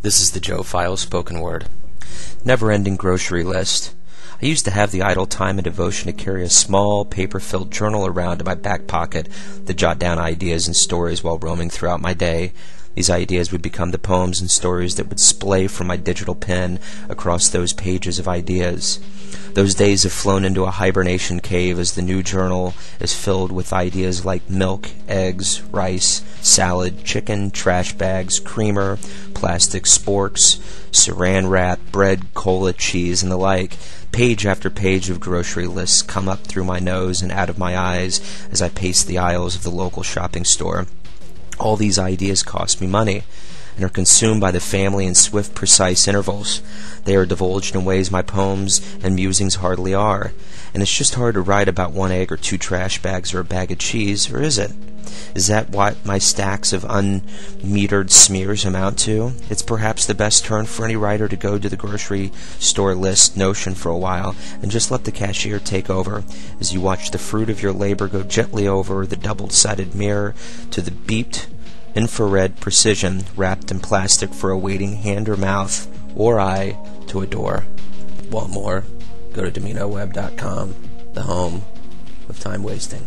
This is the Joe File spoken word. Never ending grocery list. I used to have the idle time and devotion to carry a small, paper filled journal around in my back pocket to jot down ideas and stories while roaming throughout my day. These ideas would become the poems and stories that would splay from my digital pen across those pages of ideas. Those days have flown into a hibernation cave as the new journal is filled with ideas like milk, eggs, rice, salad, chicken, trash bags, creamer, plastic sporks, saran wrap, bread, cola, cheese, and the like. Page after page of grocery lists come up through my nose and out of my eyes as I pace the aisles of the local shopping store. All these ideas cost me money and are consumed by the family in swift, precise intervals. They are divulged in ways my poems and musings hardly are, and it's just hard to write about one egg or two trash bags or a bag of cheese, or is it? Is that what my stacks of unmetered smears amount to? It's perhaps the best turn for any writer to go to the grocery store list notion for a while and just let the cashier take over as you watch the fruit of your labor go gently over the double sided mirror to the beeped infrared precision wrapped in plastic for awaiting hand or mouth or eye to adore. Want more? Go to DiminoWeb.com, the home of time wasting.